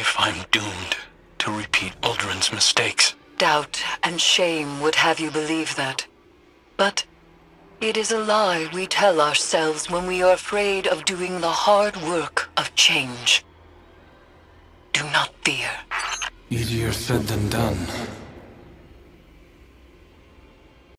if I'm doomed to repeat Uldren's mistakes? Doubt and shame would have you believe that. But it is a lie we tell ourselves when we are afraid of doing the hard work of change. Do not fear. Easier said than done.